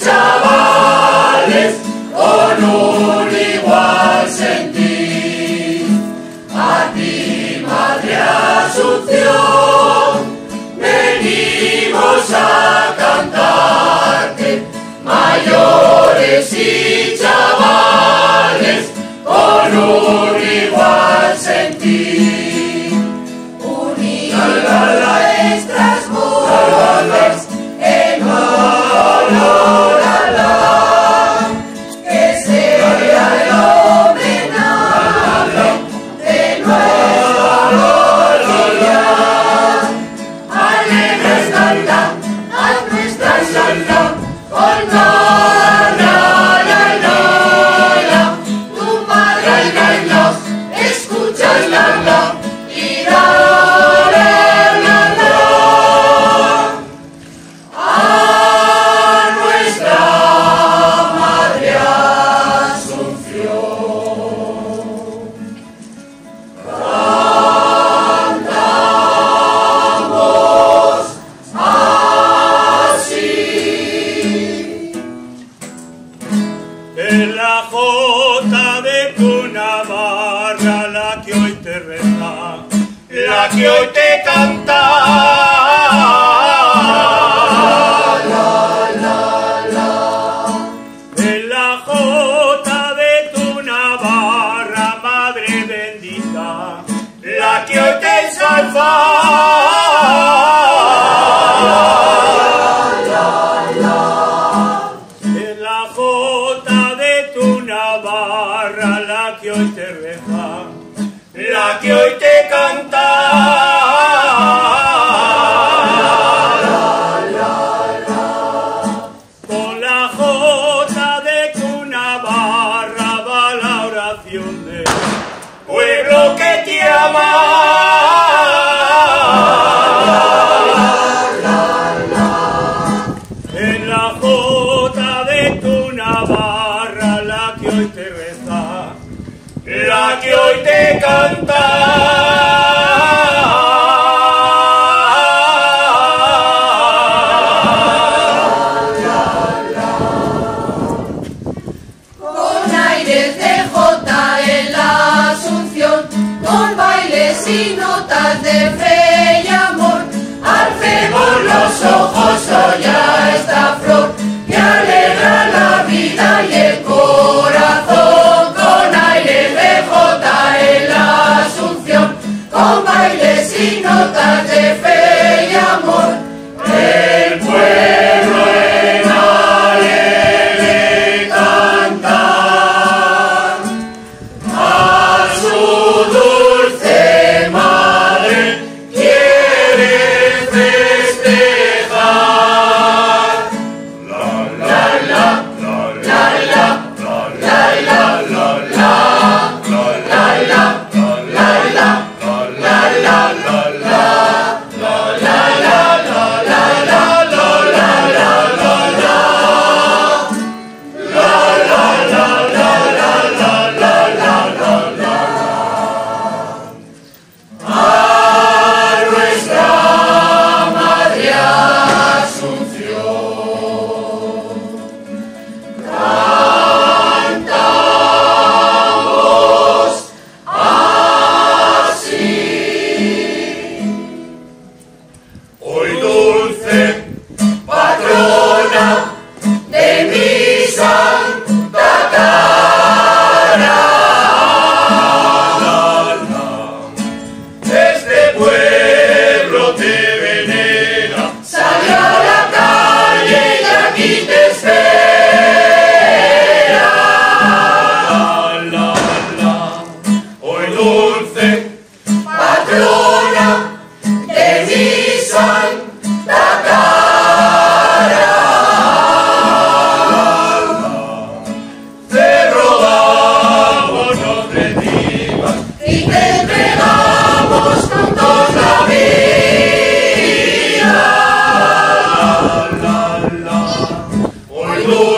chavales, con un igual sentido. En la jota de tu Navarra, la que hoy te reza, la que hoy te canta. La la salva. En la jota la que hoy te reza, la que hoy te canta. Con la jota de tu Navarra va la oración del pueblo que te ama. Y notas de fe y amor, alcemos los ojos de aquí te Lord.